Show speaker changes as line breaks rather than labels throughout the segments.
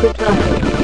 Good Twitter.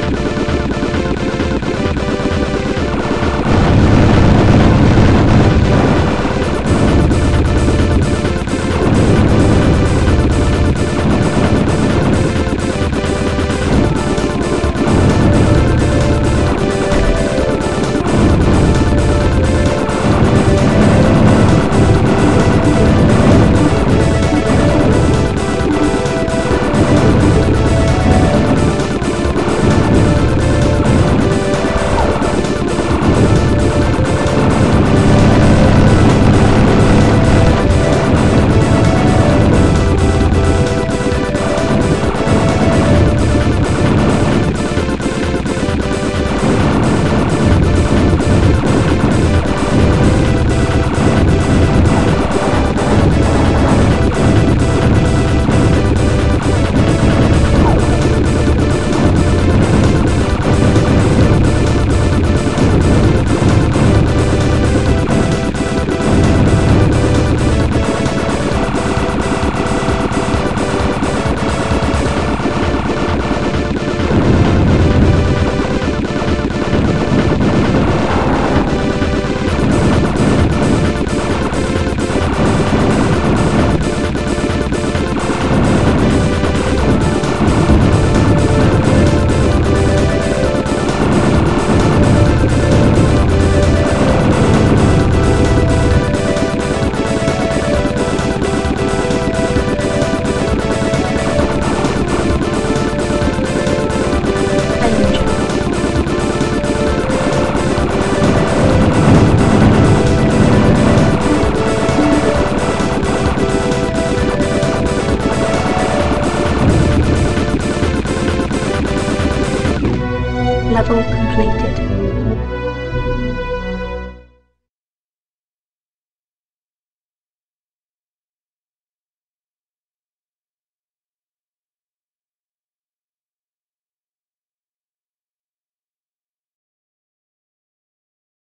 level completed.